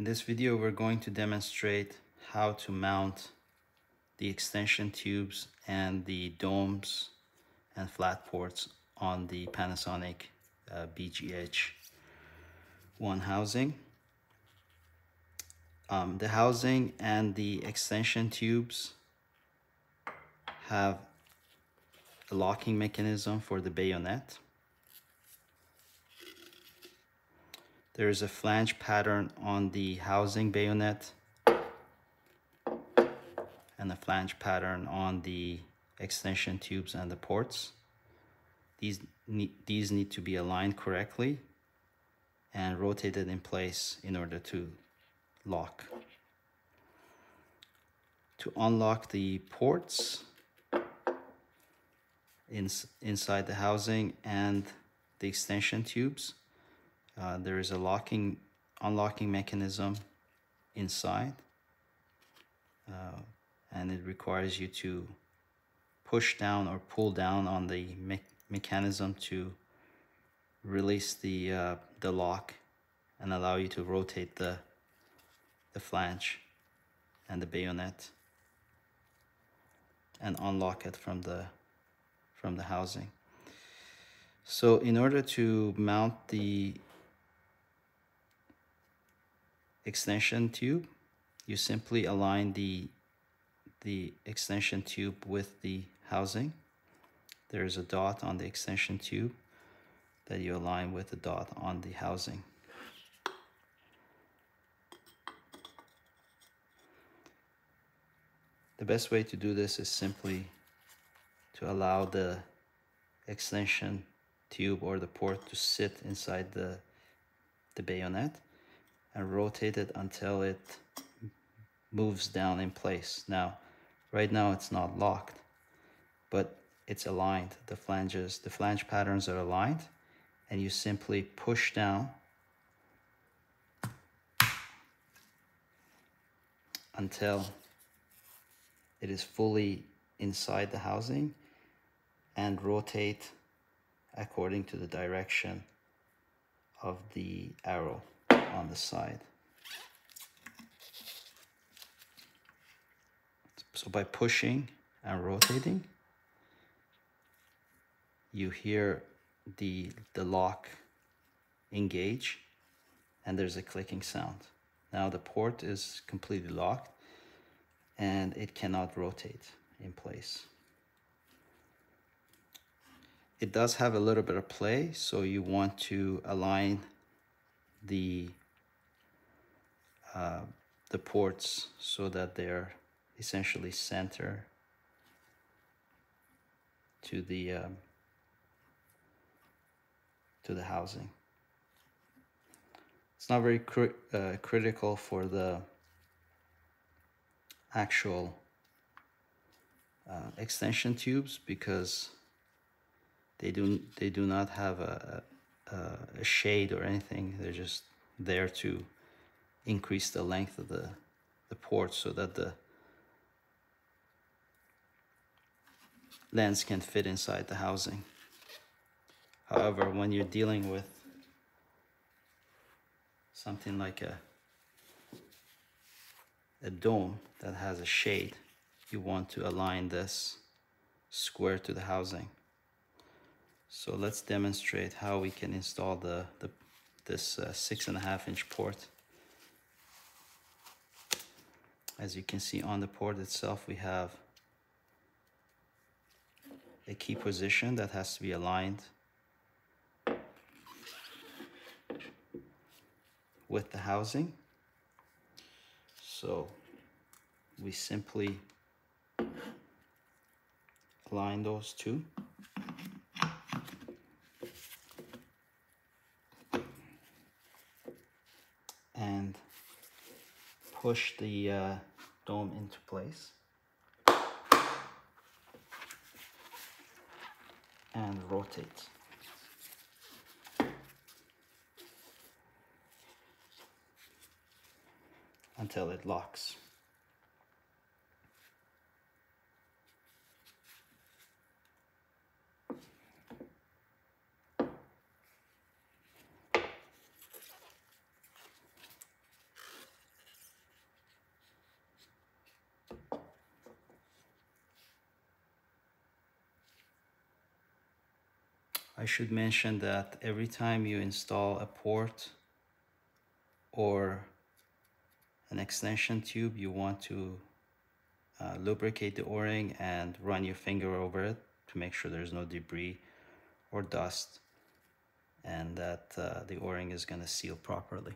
In this video, we're going to demonstrate how to mount the extension tubes and the domes and flat ports on the Panasonic uh, BGH one housing. Um, the housing and the extension tubes have a locking mechanism for the bayonet. There is a flange pattern on the housing bayonet and a flange pattern on the extension tubes and the ports. These need, these need to be aligned correctly and rotated in place in order to lock. To unlock the ports in, inside the housing and the extension tubes, uh, there is a locking unlocking mechanism inside uh, and it requires you to push down or pull down on the me mechanism to release the uh, the lock and allow you to rotate the the flange and the bayonet and unlock it from the from the housing. So in order to mount the extension tube, you simply align the the extension tube with the housing. There is a dot on the extension tube that you align with the dot on the housing. The best way to do this is simply to allow the extension tube or the port to sit inside the, the bayonet and rotate it until it moves down in place. Now, right now it's not locked, but it's aligned. The flanges, the flange patterns are aligned and you simply push down until it is fully inside the housing and rotate according to the direction of the arrow on the side. So by pushing and rotating, you hear the, the lock engage and there's a clicking sound. Now the port is completely locked and it cannot rotate in place. It does have a little bit of play, so you want to align the uh, the ports so that they're essentially center to the um, to the housing. It's not very cri uh, critical for the actual uh, extension tubes because they do they do not have a, a, a shade or anything. They're just there to increase the length of the the port so that the lens can fit inside the housing. However, when you're dealing with something like a a dome that has a shade, you want to align this square to the housing. So let's demonstrate how we can install the, the this uh, six and a half inch port. As you can see on the port itself, we have a key position that has to be aligned with the housing. So we simply align those two. And push the uh, into place. And rotate. until it locks. I should mention that every time you install a port or an extension tube, you want to uh, lubricate the o-ring and run your finger over it to make sure there's no debris or dust and that uh, the o-ring is going to seal properly.